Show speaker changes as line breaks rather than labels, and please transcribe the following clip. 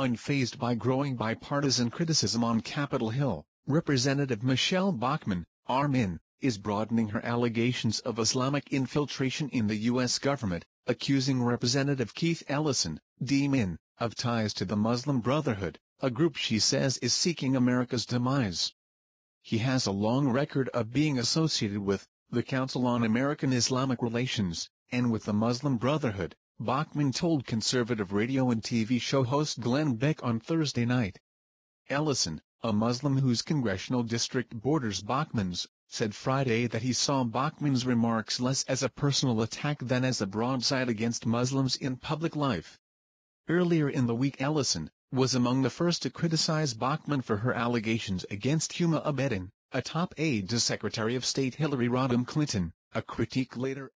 unfazed by growing bipartisan criticism on Capitol Hill, Representative Michele Bachmann, R-Minn, is broadening her allegations of Islamic infiltration in the U.S. government, accusing Representative Keith Ellison, D-Min, of ties to the Muslim Brotherhood, a group she says is seeking America's demise. He has a long record of being associated with the Council on American Islamic Relations, and with the Muslim Brotherhood, Bachmann told conservative radio and TV show host Glenn Beck on Thursday night. Ellison, a Muslim whose congressional district borders Bachmann's, said Friday that he saw Bachmann's remarks less as a personal attack than as a broadside against Muslims in public life. Earlier in the week Ellison, was among the first to criticize Bachmann for her allegations against Huma Abedin, a top aide to Secretary of State Hillary Rodham Clinton, a critique later